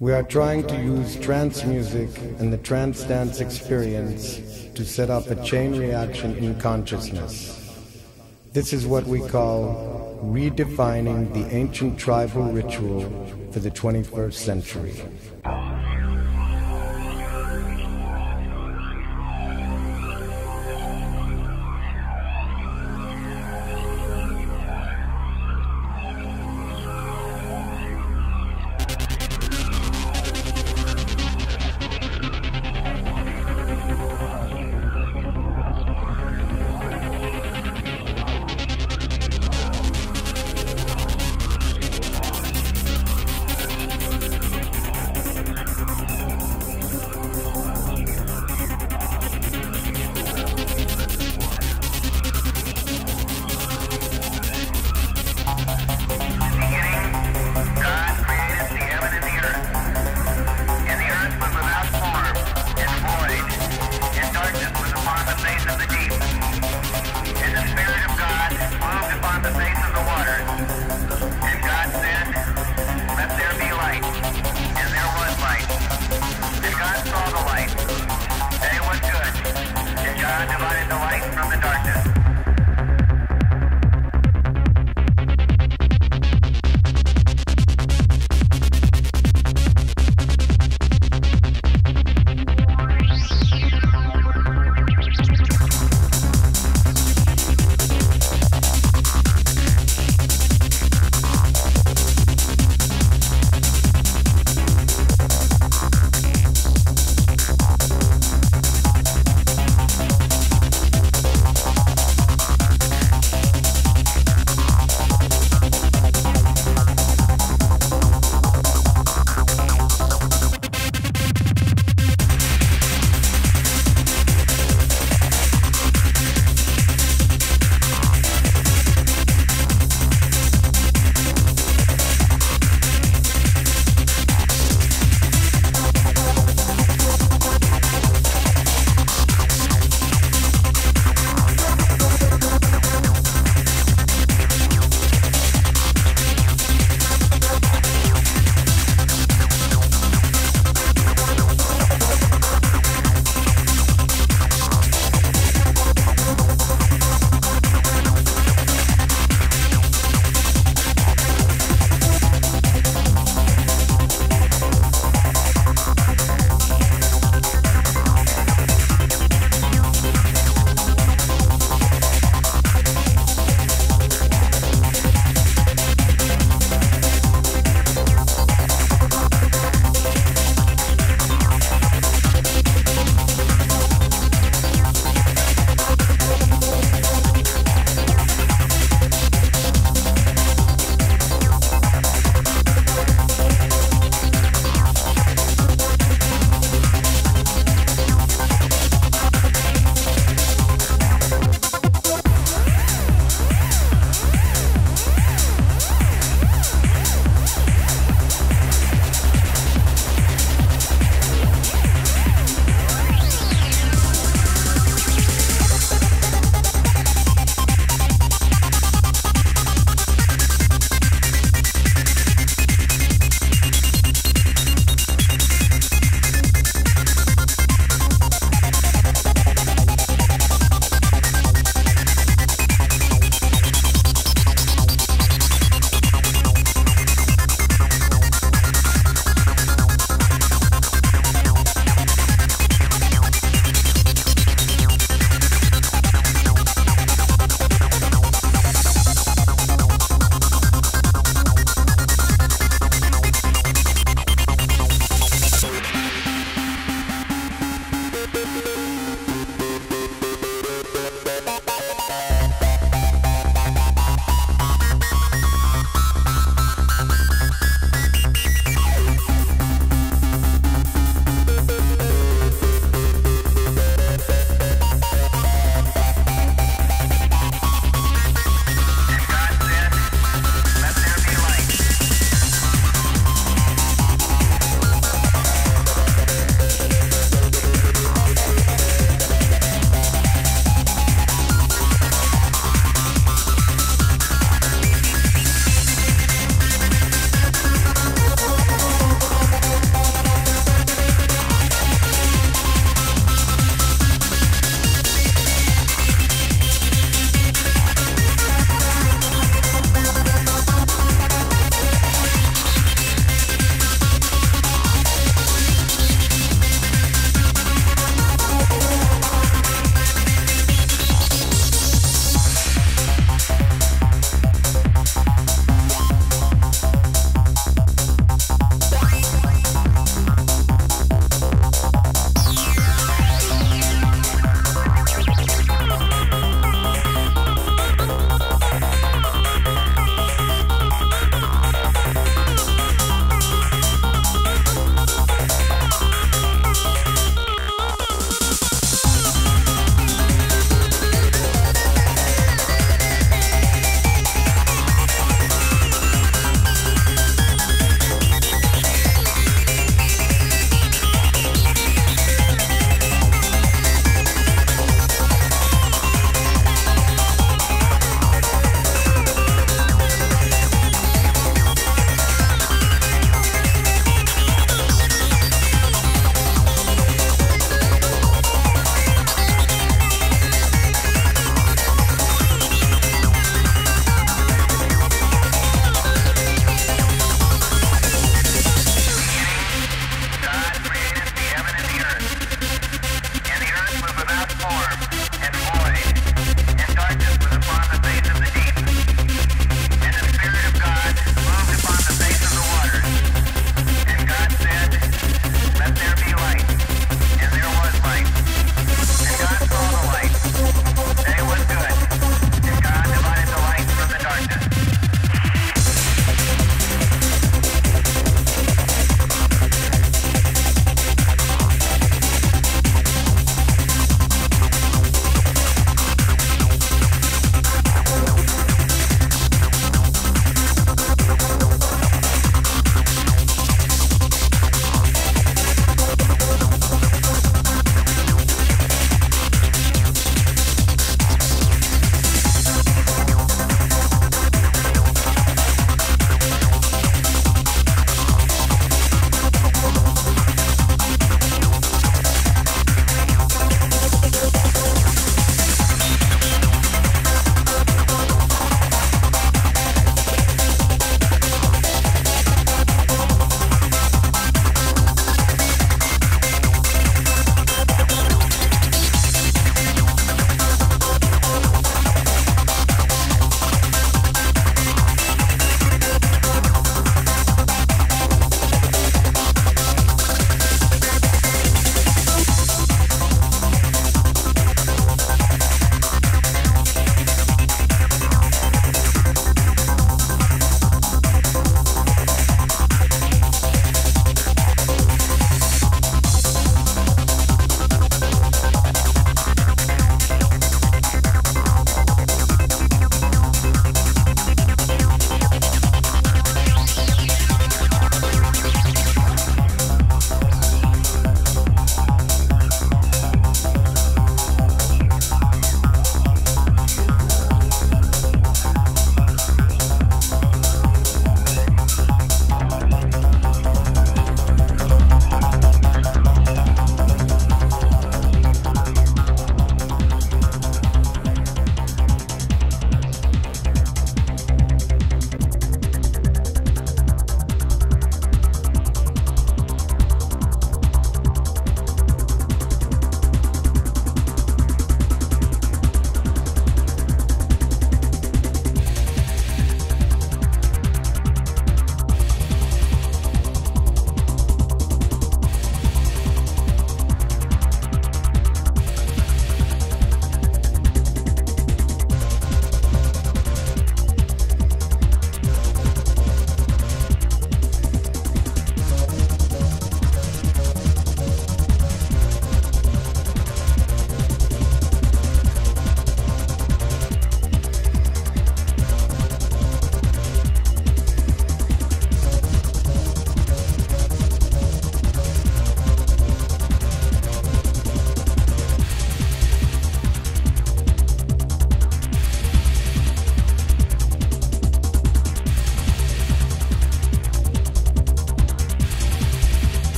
We are trying to use trance music and the trance dance experience to set up a chain reaction in consciousness. This is what we call redefining the ancient tribal ritual for the 21st century.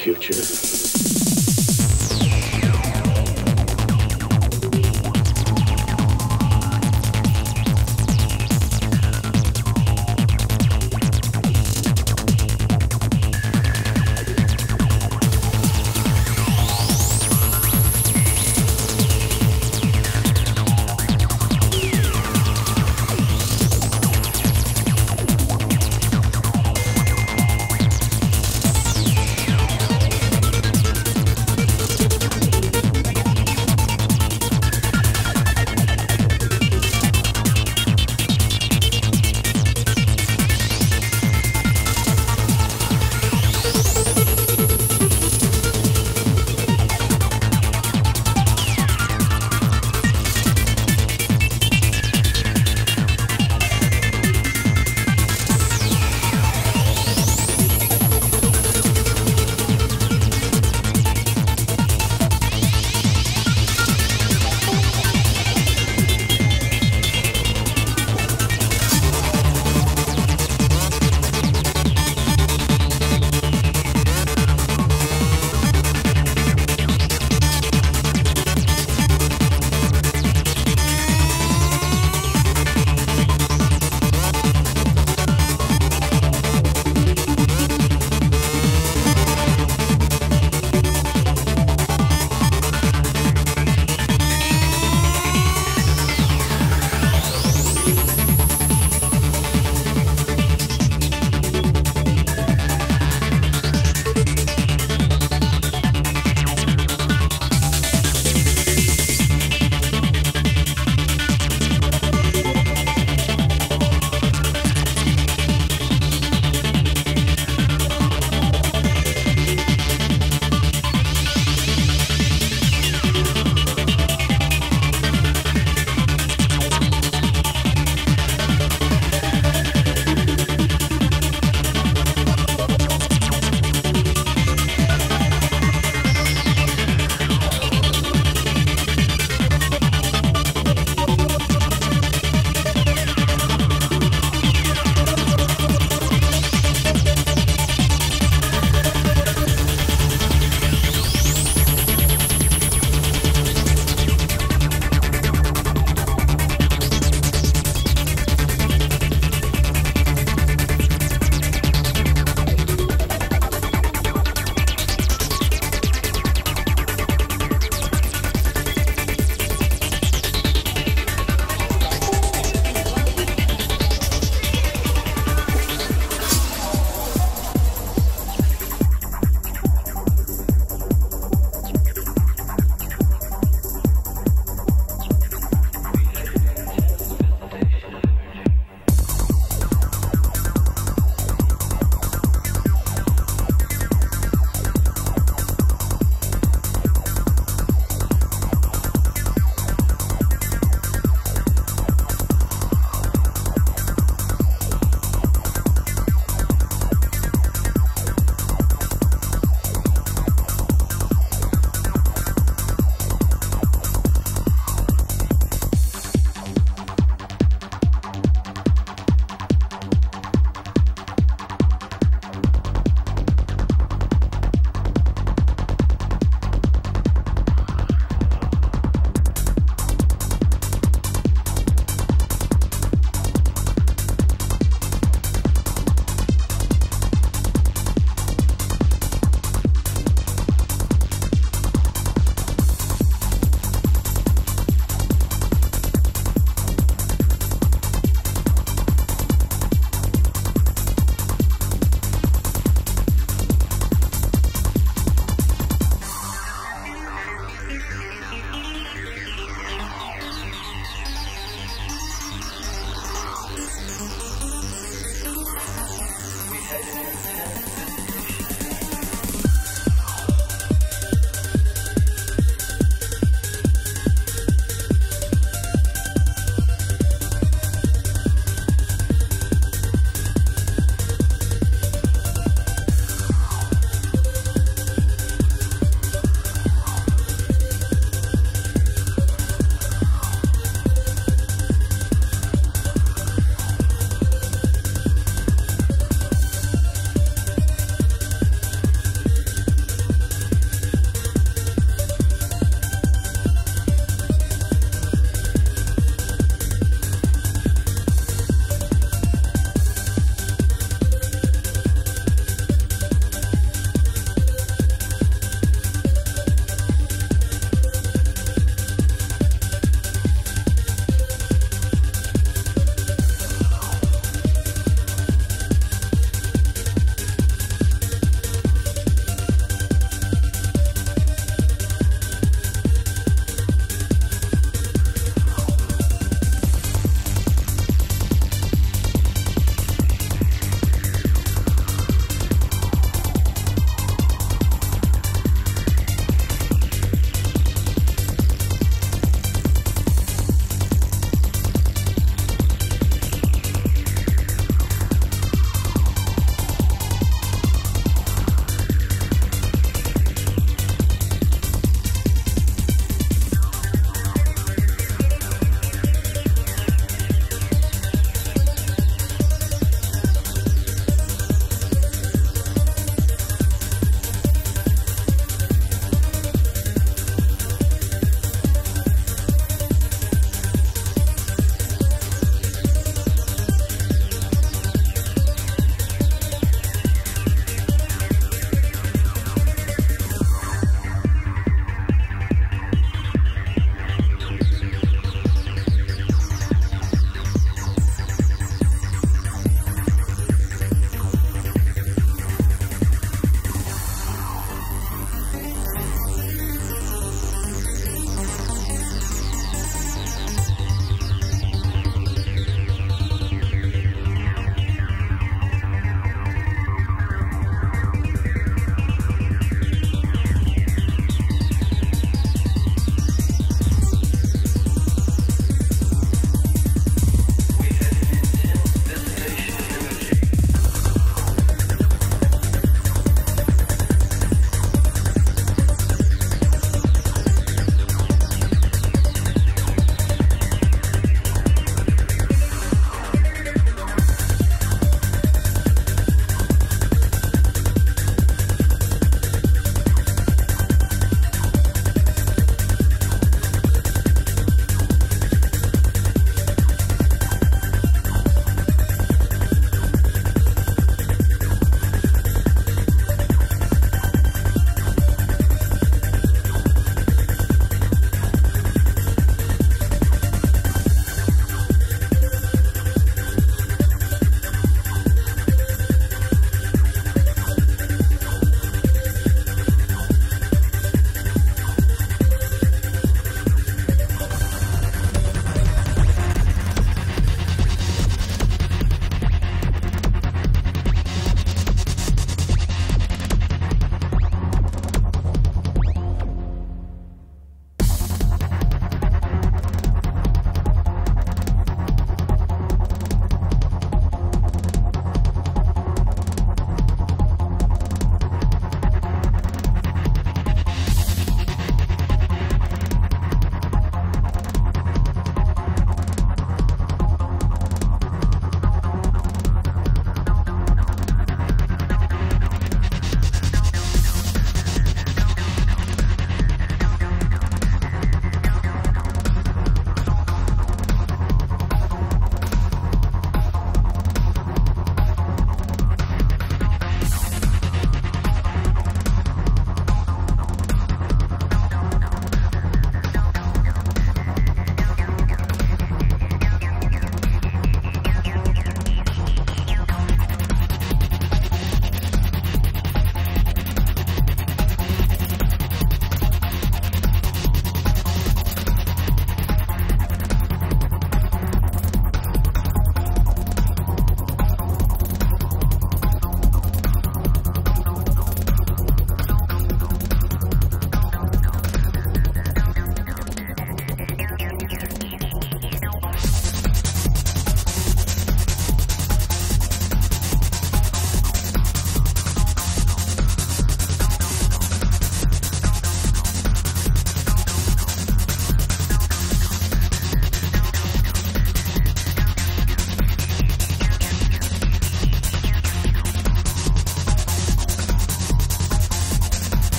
Future.